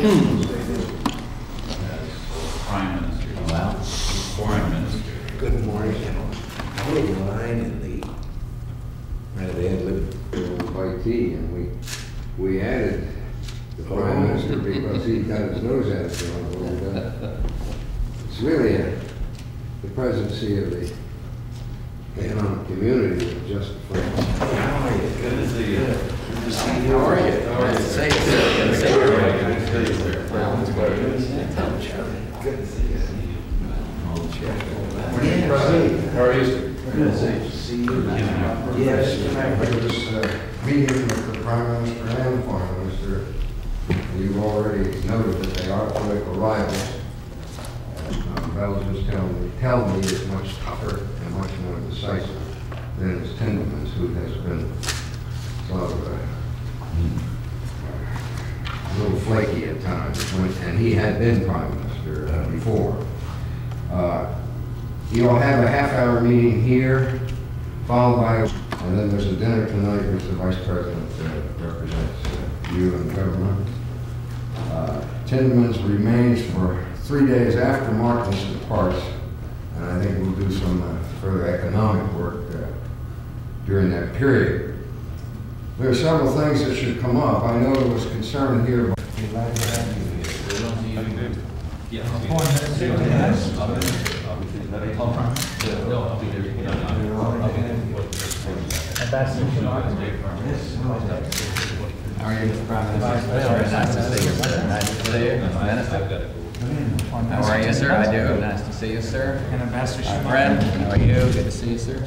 Prime Minister. Wow. Foreign Minister. Good morning. I line in the, where they had lived tea, and we, we added the prime oh. minister because he got his nose out of job. It's really a, the presidency of the economic community that justifies. How are you? Good to see you. Good to see you. How are you? How are you? Say it, sir. Say it. Good to see you, sir. Tell Charlie. Good to see you. How are you? Good to see you. Yes. Uh, meeting with the prime minister and foreign minister. You've already noted that they are political rivals. Uh, me, is much tougher and much more decisive than who has been flaky at times, and he had been prime minister uh, before. Uh, You'll have a half-hour meeting here, followed by, and then there's a dinner tonight which the vice president uh, represents uh, you and government. Uh, Tindemans remains for three days after Martens departs, and I think we'll do some uh, further economic work during that period. There are several things that should come up. I know there was concern here. But we'd like to have you. How are you, Mr. Prime Minister? Very nice to see you, sir. Nice to see you, Mr. Minister. How are you, sir? I do. Nice to see you, sir. And Ambassador My Schumann. friend, how are you? Good to see you, sir.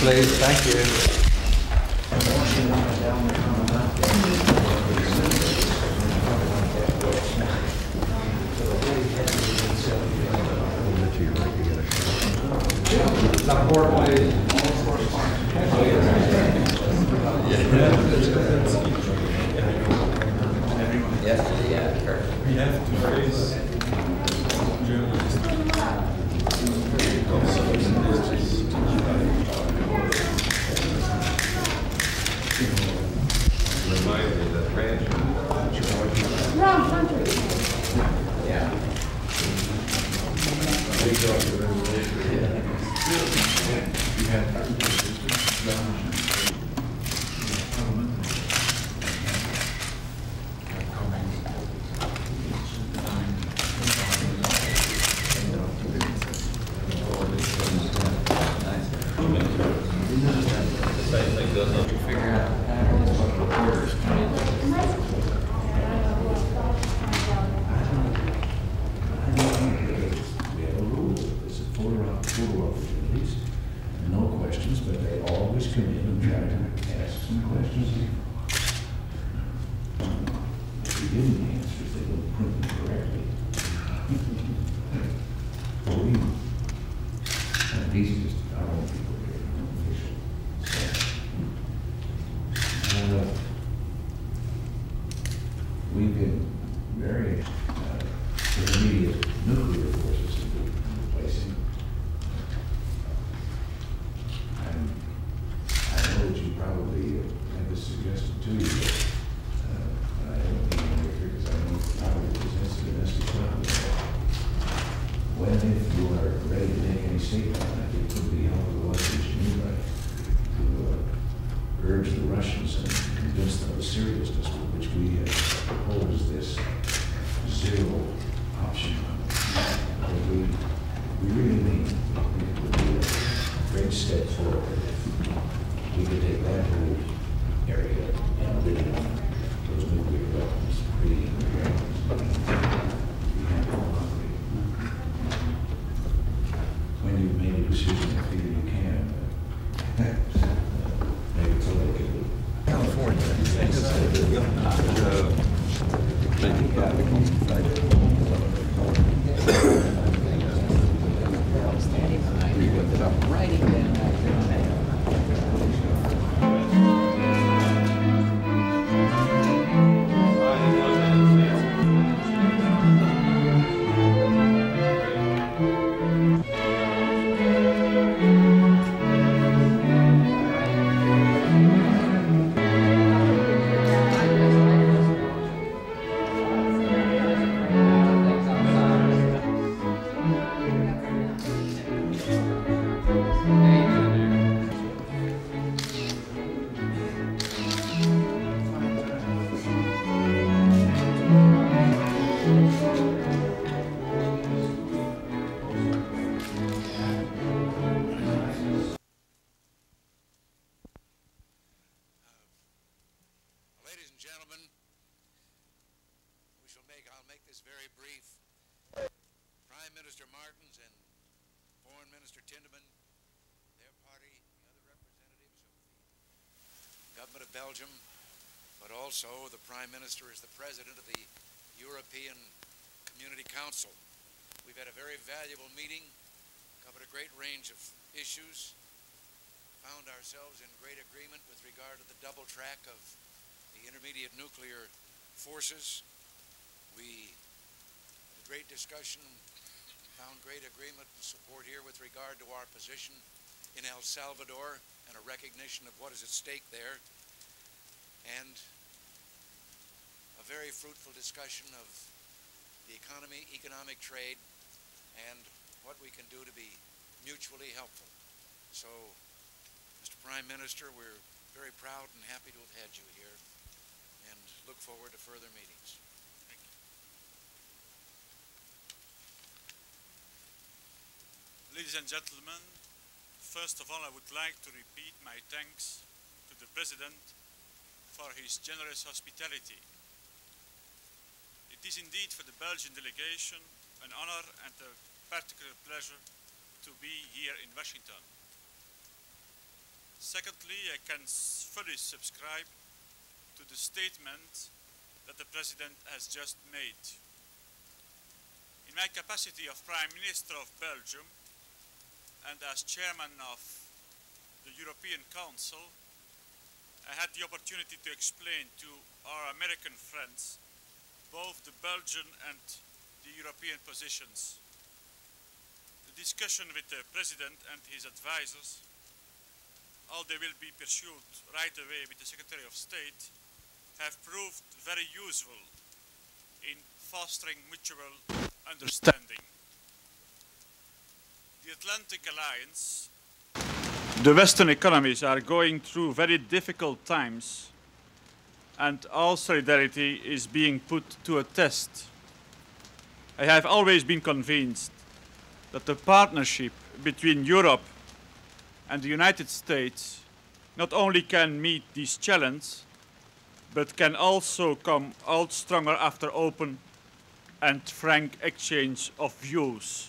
Please, thank you. Yes, yeah, perfect. We have to face journalists. Remind me that ranch. Wrong country. Come in. probably have this suggested to you. But, uh, I haven't been over here because I know probably this incident is the problem. When, if you are ready to make any statement, I think it would be helpful to us as you right to uh, urge the Russians and convince them of the seriousness with which we oppose this zero option. We, we really mean it would be a great step forward. We could take that whole area and rid of those nuclear weapons, creating When you've made a decision, I figure you can. Maybe uh, Maybe somebody could. Writing I'll make this very brief. Prime Minister Martens and Foreign Minister Tindeman, their party, the other representatives of the government of Belgium, but also the Prime Minister is the President of the European Community Council. We've had a very valuable meeting, covered a great range of issues, found ourselves in great agreement with regard to the double track of the intermediate nuclear forces. We had great discussion, found great agreement and support here with regard to our position in El Salvador and a recognition of what is at stake there. And a very fruitful discussion of the economy, economic trade, and what we can do to be mutually helpful. So, Mr. Prime Minister, we're very proud and happy to have had you here and look forward to further meetings. Thank you. Ladies and gentlemen, first of all, I would like to repeat my thanks to the President for his generous hospitality. It is indeed for the Belgian delegation an honor and a particular pleasure to be here in Washington. Secondly, I can fully subscribe to the statement that the President has just made. In my capacity of Prime Minister of Belgium and as Chairman of the European Council, I had the opportunity to explain to our American friends both the Belgian and the European positions. The discussion with the President and his advisors, all they will be pursued right away with the Secretary of State, have proved very useful in fostering mutual understanding. The Atlantic Alliance, the Western economies are going through very difficult times, and all solidarity is being put to a test. I have always been convinced that the partnership between Europe and the United States not only can meet these challenges, but can also come out stronger after open and frank exchange of views.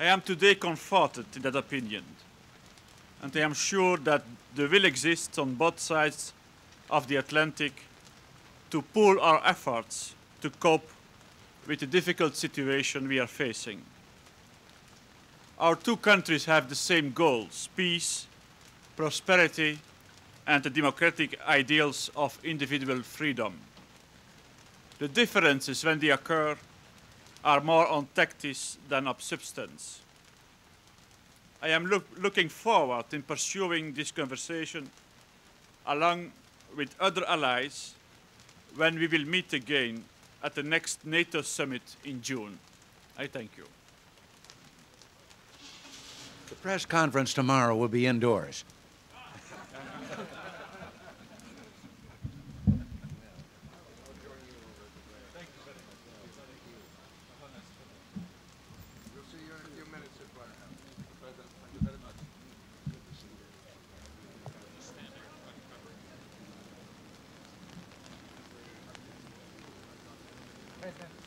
I am today comforted in that opinion, and I am sure that the will exists on both sides of the Atlantic to pool our efforts to cope with the difficult situation we are facing. Our two countries have the same goals peace, prosperity, and the democratic ideals of individual freedom. The differences, when they occur, are more on tactics than of substance. I am look, looking forward in pursuing this conversation along with other allies when we will meet again at the next NATO summit in June. I thank you. The press conference tomorrow will be indoors. Gracias.